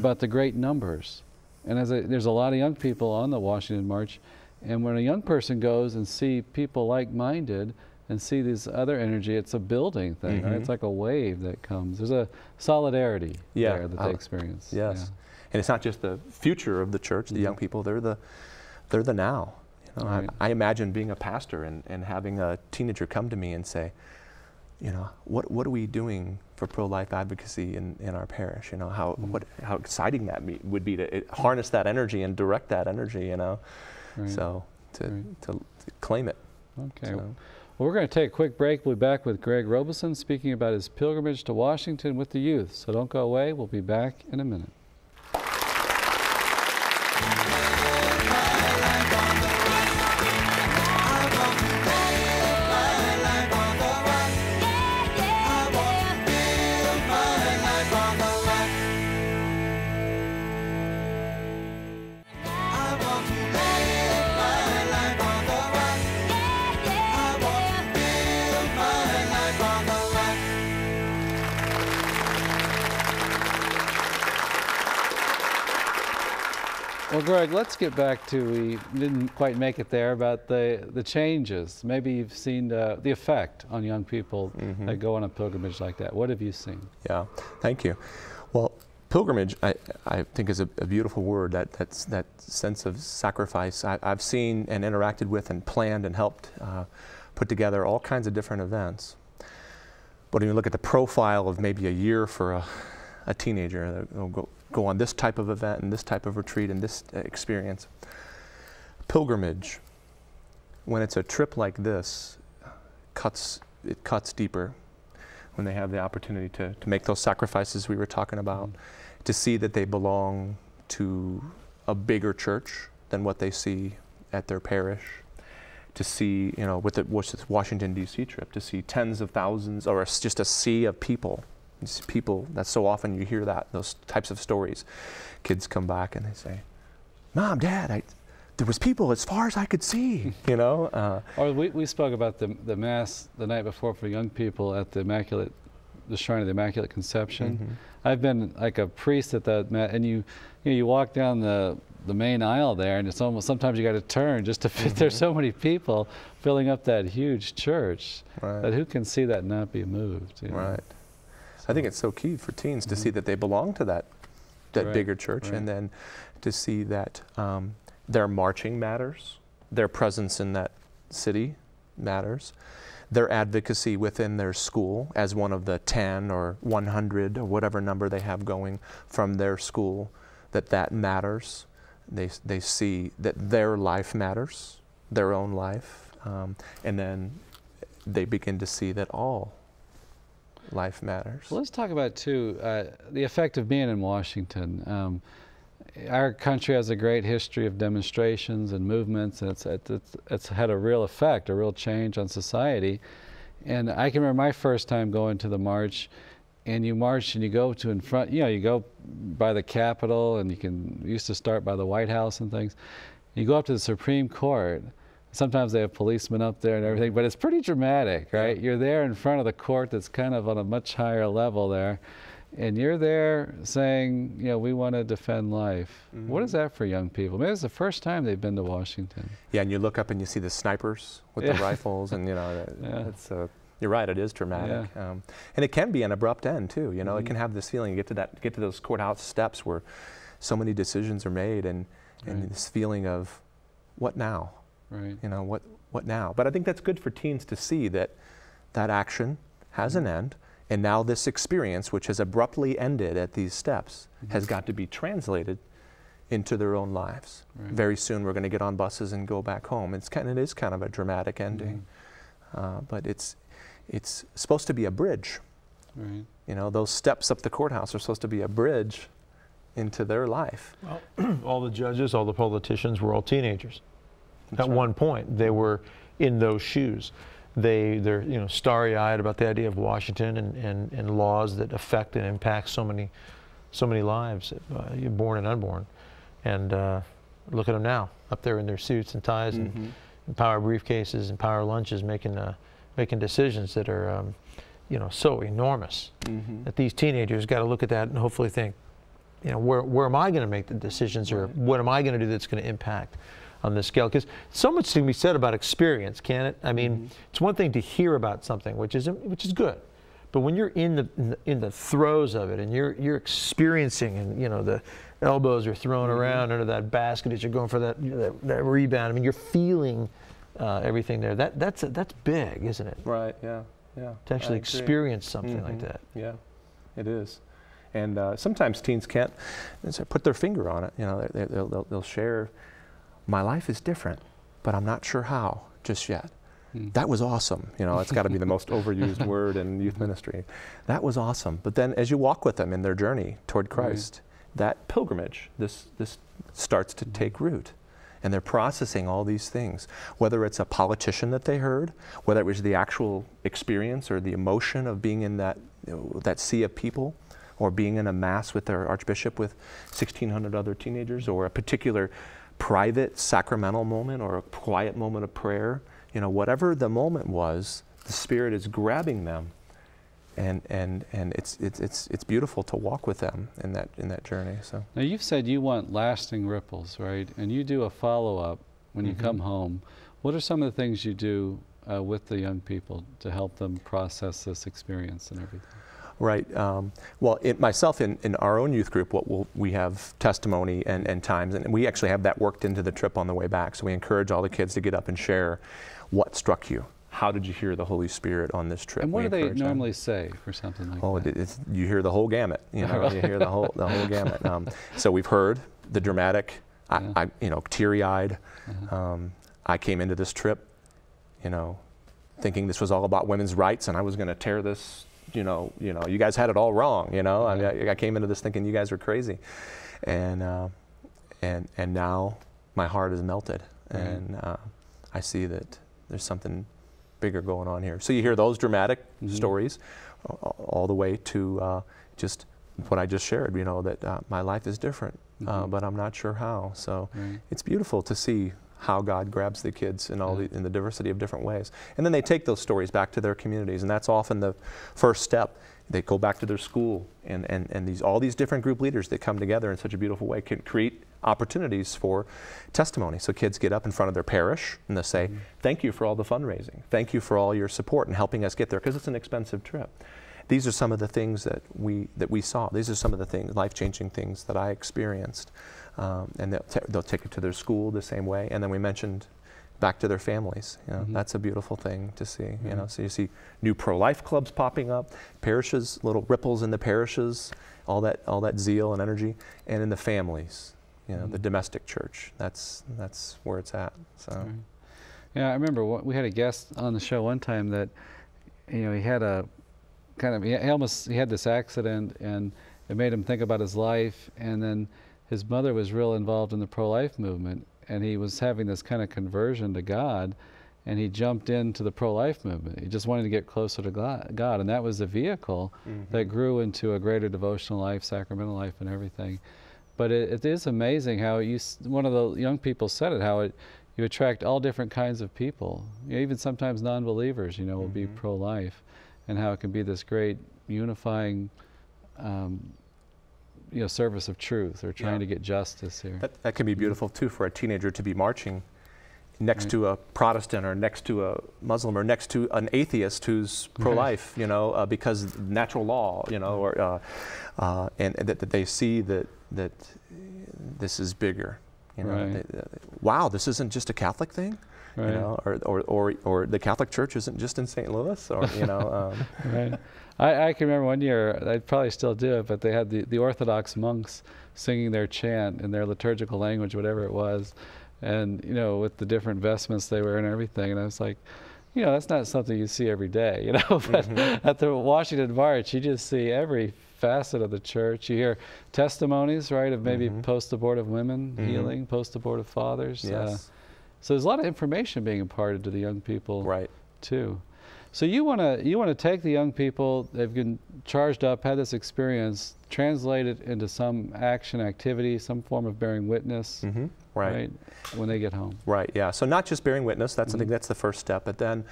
about the great numbers, and as a, there's a lot of young people on the Washington March, and when a young person goes and see people like-minded and see this other energy, it's a building thing. Right? Mhm. It's like a wave that comes. There's a solidarity Yeah, there that uh, they experience. Yes. And it's not just the future of the church, the young Mhm. people, they're the, they're the now. You Right. I, I imagine being a pastor and, and having a teenager come to me and say, you know, what, what are we doing for pro-life advocacy in, in our parish? You know, how, Mhm. what, how exciting that me, would be to it, harness that energy and direct that energy, you know? Right. So to, Right. to, to claim it. Okay. So- Well, we're going to take a quick break. We'll be back with Greg Robeson speaking about his pilgrimage to Washington with the youth. So don't go away. We'll be back in a minute. Get back to we didn't quite make it there about the the changes. Maybe you've seen uh, the effect on young people Mhm. that go on a pilgrimage like that. What have you seen? Yeah, thank you. Well, pilgrimage, I, I think, is a, a beautiful word. That that's that sense of sacrifice. I, I've seen and interacted with and planned and helped uh, put together all kinds of different events. But when you look at the profile of maybe a year for a, a teenager, they'll go, go on this type of event and this type of retreat and this uh, experience. Pilgrimage, when it's a trip like this, cuts it cuts deeper when they have the opportunity to, to make those sacrifices we were talking about, to see that they belong to a bigger church than what they see at their parish, to see, you know, with the Washington D.C. trip, to see tens of thousands or just a sea of people. People. That's so often you hear that those types of stories. Kids come back and they say, "Mom, Dad, I, there was people as far as I could see." (laughs) you know. Uh, or we, we spoke about the the mass the night before for young people at the Immaculate, the Shrine of the Immaculate Conception. Mm -hmm. I've been like a priest at that, and you, you know, you walk down the the main aisle there, and it's almost sometimes you got to turn just to fit. Mm-hmm. There's so many people filling up that huge church right. that who can see that not be moved? You know? Right. I think it's so key for teens to mm-hmm. see that they belong to that that right. bigger church, right. and then to see that um, their marching matters, their presence in that city matters, their advocacy within their school as one of the 10 or 100 or whatever number they have going from their school, that that matters they, they see that their life matters, their own life, um, and then they begin to see that all life matters. Well, let's talk about, too, uh, the effect of being in Washington. Um, our country has a great history of demonstrations and movements, and it's, it's, it's had a real effect, a real change on society. And I can remember my first time going to the march and you march and you go to in front, you know, you go by the Capitol and you can, used to start by the White House and things. You go up to the Supreme Court. Sometimes they have policemen up there and everything, but it's pretty dramatic, right? You're there in front of the court that's kind of on a much higher level there. And you're there saying, you know, we want to defend life. Mm -hmm. What is that for young people? Maybe it's the first time they've been to Washington. Yeah, and you look up and you see the snipers with yeah. the rifles, and you know, (laughs) yeah. it's a you're right. It is dramatic, yeah. um, and it can be an abrupt end too. You know, mm -hmm. it can mm-hmm. have this feeling. You get to that, get to those courthouse steps where so many decisions are made, and and right. this feeling of what now? Right. You know, what what now? But I think that's good for teens to see that that action has mm -hmm. an end, and now this experience, which has abruptly ended at these steps, mm -hmm. has got to be translated into their own lives. Right. Very soon, we're going to get on buses and go back home. It's kind of, it is kind of a dramatic ending, mm-hmm. uh, but it's it's supposed to be a bridge. Right. You know, those steps up the courthouse are supposed to be a bridge into their life. Well, (clears throat) all the judges, all the politicians were all teenagers. That's At right. one point, they were in those shoes. They, they're you know, starry-eyed about the idea of Washington and, and, and laws that affect and impact so many, so many lives, uh, born and unborn. And uh, look at them now, up there in their suits and ties mm -hmm. and, mm-hmm. and, power briefcases and power lunches, making uh, making decisions that are, um, you know, so enormous mm -hmm. that these teenagers got to look at that and hopefully think, you know, where, where am I going to make the decisions or what am I going to do that's going to impact on this scale? Because so much can be said about experience, can it? I mean, mm -hmm. it's one thing to hear about something, which is, which is good. But when you're in the, in the, in the throes of it and you're, you're experiencing and, you know, the elbows are thrown mm -hmm. around under that basket as you're going for that, you know, that, that rebound, I mean, you're feeling – uh, everything there. That that's that's big, isn't it? Right. Yeah. Yeah. To actually experience something mm -hmm. like mm-hmm. that. Yeah, it is. And uh, sometimes teens can't put their finger on it. You know, they, will they'll, they'll share, "My life is different, but I'm not sure how just yet." Mm. That was awesome. You know, it's got to be the most (laughs) overused word in youth ministry. That was awesome. But then, as you walk with them in their journey toward Christ, mm. that pilgrimage, this this starts to take root and they're processing all these things, whether it's a politician that they heard, whether it was the actual experience or the emotion of being in that, you know, that sea of people, or being in a mass with their archbishop with 1,600 other teenagers, or a particular private sacramental moment or a quiet moment of prayer. You know, whatever the moment was, the Spirit is grabbing them and and and it's it's it's it's beautiful to walk with them in that in that journey. So now you've said you want lasting ripples, right? And you do a follow up when you mm -hmm. come home. What are some of the things you do uh, with the young people to help them process this experience and everything? Right. Um, well, it, myself in, in our own youth group, what we'll, we have testimony and, and times, and we actually have that worked into the trip on the way back. So we encourage all the kids to get up and share what struck you how did you hear the Holy Spirit on this trip? And what we do they normally them. say for something like oh, that? Oh, you hear the whole gamut. You know, (laughs) you hear the whole the whole gamut. Um, so we've heard the dramatic, yeah. I, I, you know, teary-eyed. Uh-huh. Um, I came into this trip, you know, thinking this was all about women's rights, and I was going to tear this. You know, you know, you guys had it all wrong. You know, I, mean, I, I came into this thinking you guys were crazy, and uh, and and now my heart is melted, right. and uh, I see that there's something bigger going on here. So you hear those dramatic Mhm. stories, all the way to uh, just what I just shared. You know that uh, my life is different, uh, Mhm. but I'm not sure how. So Right. it's beautiful to see how God grabs the kids in all the, in the diversity of different ways, and then they take those stories back to their communities, and that's often the first step. They go back to their school, and, and, and these all these different group leaders that come together in such a beautiful way can create opportunities for testimony. So kids get up in front of their parish and they say, Mm-hmm. "Thank you for all the fundraising. Thank you for all your support and helping us get there because it's an expensive trip." These are some of the things that we that we saw. These are some of the things, life-changing things that I experienced, um, and they'll, they'll take it to their school the same way. And then we mentioned back to their families. You know, Mhm. That's a beautiful thing to see. You know, Mhm. so you see new pro-life clubs popping up, parishes, little ripples in the parishes, all that all that zeal and energy, and in the families. You know, the Mhm. domestic church. That's that's where it's at. So. Right. Yeah, I remember we had a guest on the show one time that, you know, he had a kind of he almost he had this accident and it made him think about his life and then his mother was real involved in the pro-life movement and he was having this kind of conversion to God and he jumped into the pro-life movement. He just wanted to get closer to God and that was the vehicle that grew into a greater devotional life, sacramental life and everything. But it, it is amazing how you, one of the young people said it, how it, you attract all different kinds of people. You know, even sometimes non-believers, you know, will be Mhm. pro-life, and how it can be this great unifying, um, you know, service of truth or trying Yeah. to get justice here. That, that can be beautiful too for a teenager to be marching next Right. to a Protestant or next to a Muslim or next to an atheist who's pro-life, you know, uh, because natural law, you know, or uh, uh, and, and that, that they see that that this is bigger, you know. Right. They- they- wow, this isn't just a Catholic thing, right. you know, or, or or or the Catholic Church isn't just in St. Louis, or you know. Um, (laughs) right. I, I can remember one year, I'd probably still do it, but they had the, the Orthodox monks singing their chant in their liturgical language, whatever it was, and, you know, with the different vestments they wear and everything. And I was like, you know, that's not something you see every day, (laughs) you know, but Mhm. at the Washington March, you just see every facet of the church. You hear testimonies, right, of maybe Mhm. post-abortive women Mhm. healing, post-abortive fathers. Uh, yes, so there's a lot of information being imparted to the young people right. too. So you want to you want to take the young people they've been charged up, had this experience, translate it into some action activity, some form of bearing witness, hmm right. when they get home. Right, yeah. So not just bearing witness, that's I think Mhm. that's the first step, but then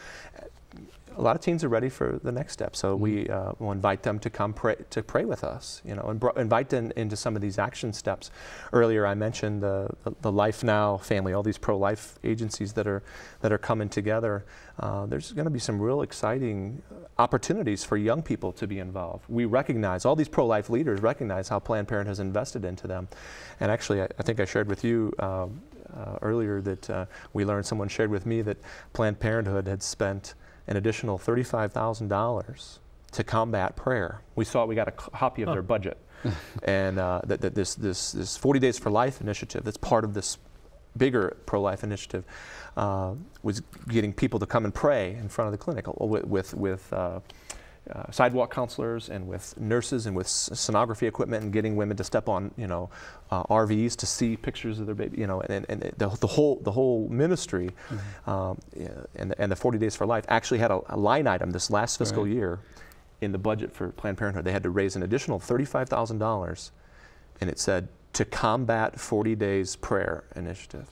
a lot of teens are ready for the next step. So we uh, will invite them to come pray, to pray with us, you know, and invite them into some of these action steps. Earlier I mentioned the, the, the Life Now family, all these pro-life agencies that are, that are coming together. Uh, there's going to be some real exciting opportunities for young people to be involved. We recognize, all these pro-life leaders recognize how Planned Parenthood has invested into them. And actually, I, I think I shared with you um, uh, earlier that uh, we learned, someone shared with me that Planned Parenthood had spent an additional $35,000 to combat prayer. We saw, we got a copy of their budget. (laughs) and uh, that, that this, this, this 40 Days for Life initiative, that's part of this bigger pro-life initiative, uh, was getting people to come and pray in front of the clinic uh, with, with, with uh, uh, sidewalk counselors and with nurses and with sonography equipment and getting women to step on, you know, uh, RVs to see pictures of their baby, you know, and, and the, the whole the whole ministry, um, and, the, and the 40 Days for Life actually had a, a line item this last fiscal Right. year in the budget for Planned Parenthood. They had to raise an additional $35,000, and it said to combat 40 Days Prayer Initiative.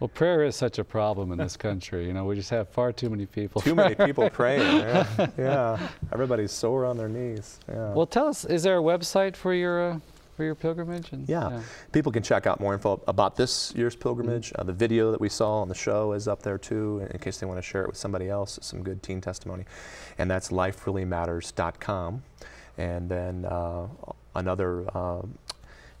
Well, prayer is such a problem in this country. You know, we just have far too many people. Too many people praying. (laughs) Yeah, yeah. Everybody's sore on their knees. Yeah. Well, tell us, is there a website for your uh, for your pilgrimage? And, Yeah. People can check out more info about this year's pilgrimage. Uh, the video that we saw on the show is up there too, in case they want to share it with somebody else. Some good teen testimony, and that's lifereallymatters.com. And then uh, another uh,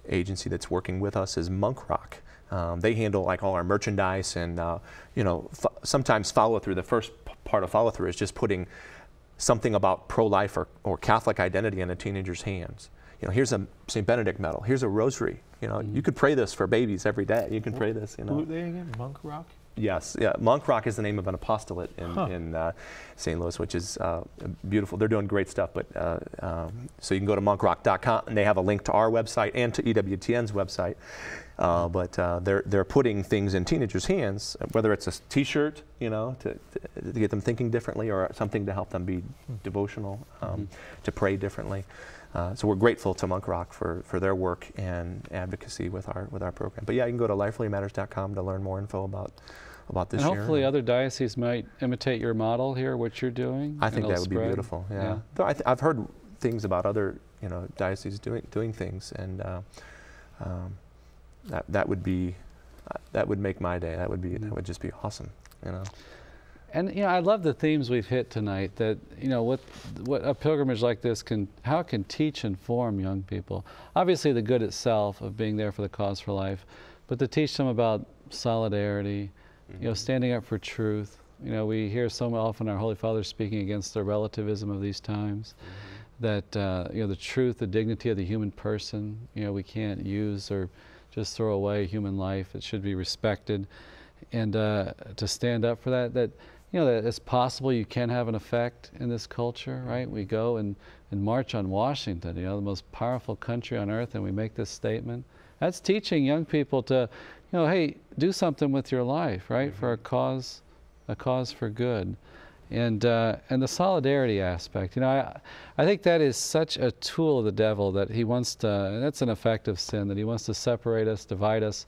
agency that's working with us is Monk Rock. Um, they handle like all our merchandise and uh, you know f- sometimes follow through. The first part of follow through is just putting something about pro-life or, or Catholic identity in a teenager's hands. You know, here's a St. Benedict medal. Here's a rosary. You know, you could pray this for babies every day. You can pray this. You know, they again? Monk Rock? Yes, yeah. Monk Rock is the name of an apostolate in, in uh, St. Louis, which is uh, beautiful. They're doing great stuff. But uh, um, so you can go to monkrock.com, and they have a link to our website and to EWTN's website. Uh, but uh, they're they're putting things in teenagers' hands, whether it's a T-shirt, you know, to, to, to get them thinking differently, or something to help them be devotional, um, to pray differently. Uh, so we're grateful to Monk Rock for, for their work and advocacy with our with our program. But yeah, you can go to lifereallymatters.com to learn more info about about this and year. hopefully other dioceses might imitate your model here, what you're doing. I think that would be beautiful. Yeah. Yeah. Though I th- I've heard things about other you know dioceses doing doing things, and uh, um, that that would be uh, that would make my day. That would be that would just be awesome. You know. And you know, I love the themes we've hit tonight. That you know, what what a pilgrimage like this can, how it can teach and form young people. Obviously, the good itself of being there for the cause for life, but to teach them about solidarity, you know, standing up for truth. You know, we hear so often our Holy Father speaking against the relativism of these times. That uh, you know, the truth, the dignity of the human person. You know, we can't use or just throw away human life. It should be respected. And uh, to stand up for that that you know that it's possible you can have an effect in this culture right? We go and, and march on washington you know the most powerful country on earth and we make this statement. That's teaching young people to you know hey do something with your life right? For a cause a cause for good and uh, and the solidarity aspect you know I, I think that is such a tool of the devil that he wants to and that's an effective sin that he wants to separate us divide us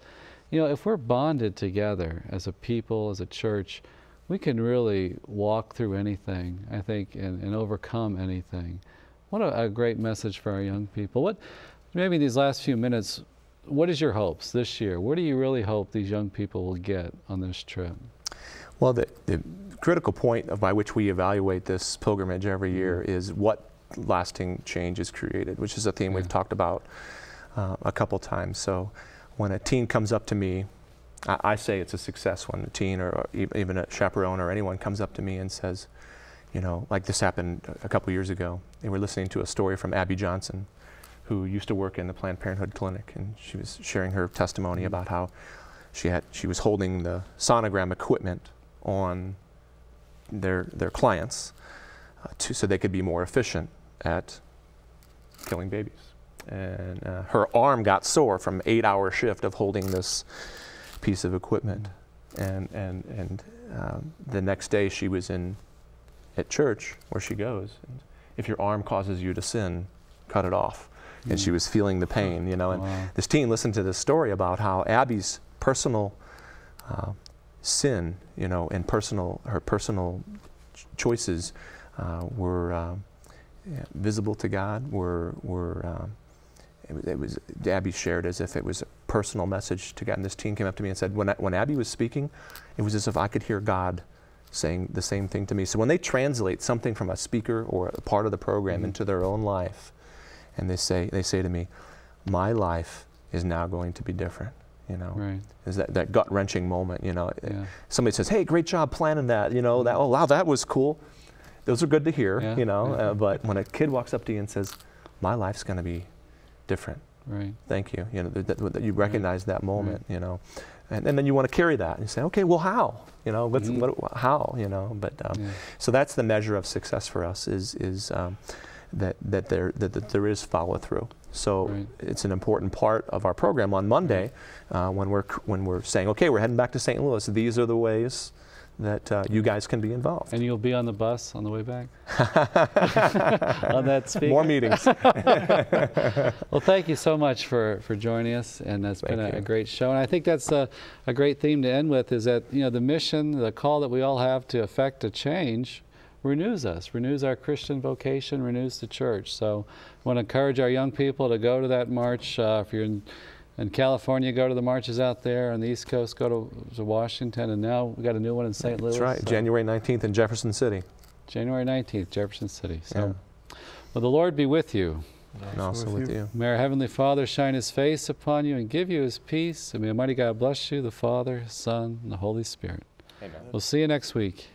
you know, if we're bonded together as a people, as a church, we can really walk through anything, I think, and, and overcome anything. What a, a, great message for our young people. What, maybe these last few minutes, what is your hopes this year? What do you really hope these young people will get on this trip? Well, the, the critical point of by which we evaluate this pilgrimage every year is what lasting change is created, which is a theme Yeah. we've talked about uh, a couple times. So when a teen comes up to me, I, I say it's a success when a teen or, or even a chaperone or anyone comes up to me and says, you know, like this happened a couple years ago. They were listening to a story from Abby Johnson, who used to work in the Planned Parenthood clinic, and she was sharing her testimony about how she had she was holding the sonogram equipment on their their clients uh, to, so they could be more efficient at killing babies. And uh, her arm got sore from eight-hour shift of holding this piece of equipment. And and and um, the next day she was in at church where she goes. And if your arm causes you to sin, cut it off. And she was feeling the pain, you know. And Wow. this teen listened to this story about how Abby's personal uh, sin, you know, and personal her personal ch- choices uh, were yeah, visible to God. Were were um, it was, it was Abby shared as if it was a personal message to God. And this teen came up to me and said, when I, when Abby was speaking, it was as if I could hear God saying the same thing to me. So when they translate something from a speaker or a part of the program into their own life, and they say they say to me, my life is now going to be different. You know, Right. is that, that gut wrenching moment. You know, Yeah. somebody says, "Hey, great job planning that." You know, that oh wow, that was cool. Those are good to hear. Yeah, You know, yeah. uh, but when a kid walks up to you and says, "My life's going to be different," Right. thank you. You know, that, that, you recognize that moment. You know, and, and then you want to carry that and you say, "Okay, well, how?" You know, let's, Mhm. what, how? You know, but um, so that's the measure of success for us is is um, that that there that, that there is follow through. So Right. it's an important part of our program on Monday uh, when we're when we're saying, okay, we're heading back to St. Louis. These are the ways that uh, you guys can be involved. And you'll be on the bus on the way back? (laughs) on that speaker? More meetings. (laughs) Well, thank you so much for, for joining us, and that's been a, a great show. And I think that's a, a great theme to end with is that, you know, the mission, the call that we all have to affect a change renews us, renews our Christian vocation, renews the church. So I want to encourage our young people to go to that march. Uh, if you're in, in California, go to the marches out there. On the East Coast, go to, to Washington. And now we've got a new one in St. Louis. That's right. so January 19th in Jefferson City. January 19th, Jefferson City. So, well, the Lord be with you. And also with you. May our Heavenly Father shine His face upon you and give you His peace. And may Almighty God bless you, the Father, Son, and the Holy Spirit. Amen. We'll see you next week.